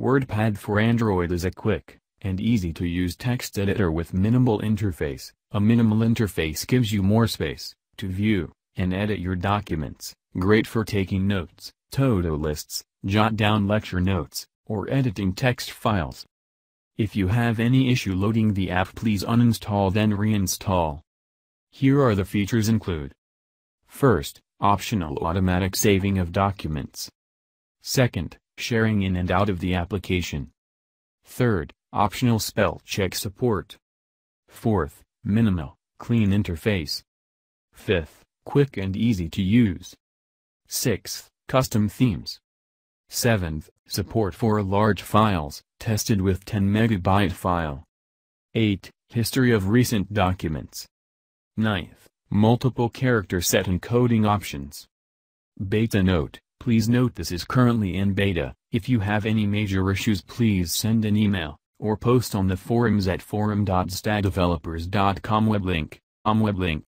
WordPad for Android is a quick and easy-to-use text editor with minimal interface. A minimal interface gives you more space to view and edit your documents, great for taking notes, to-do lists, jot down lecture notes, or editing text files. If you have any issue loading the app please uninstall then reinstall. Here are the features include. First, optional automatic saving of documents. Second, sharing in and out of the application. Third, optional spell check support. Fourth, minimal, clean interface. Fifth, quick and easy to use. Sixth, custom themes. Seventh, support for large files, tested with 10 megabyte file. 8. History of recent documents. Ninth, multiple character set encoding options. Beta note, please note this is currently in beta, if you have any major issues please send an email, or post on the forums at forum.stadevelopers.com web link, um web link.